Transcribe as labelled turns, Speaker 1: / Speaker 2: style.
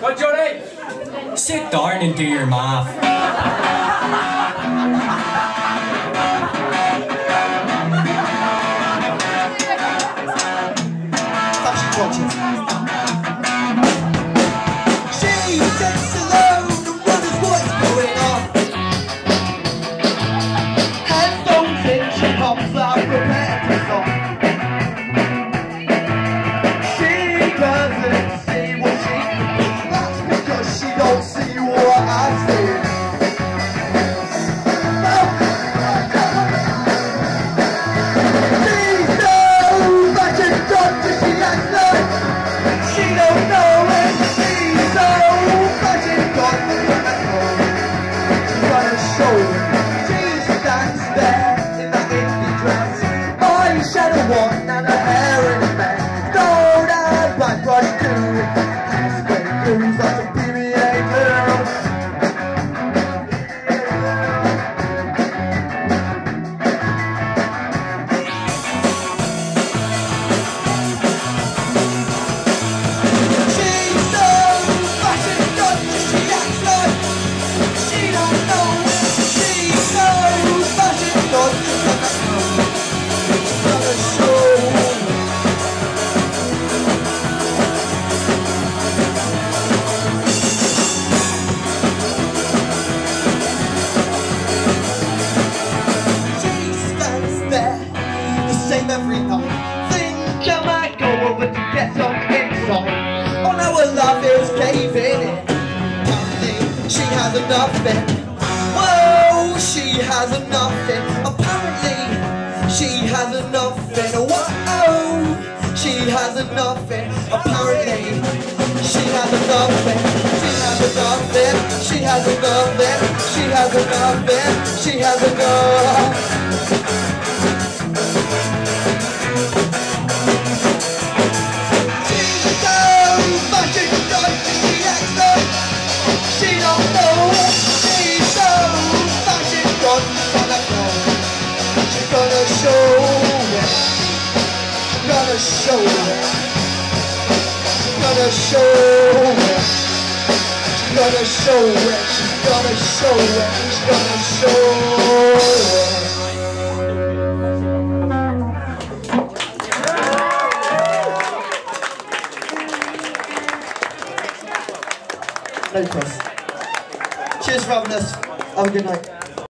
Speaker 1: What's your name?
Speaker 2: Sit down and do your math.
Speaker 3: nothing. Whoa, she has a nothing. Apparently, she has a nothing. Whoa, she has a nothing. Apparently, she has a nothing. She has a nothing. She has a nothing. She has a nothing. She has nothing. show it. Gonna show it. She's gonna show it. She's gonna show it. She's gonna show it. Thank Cheers for having us. Have a good night.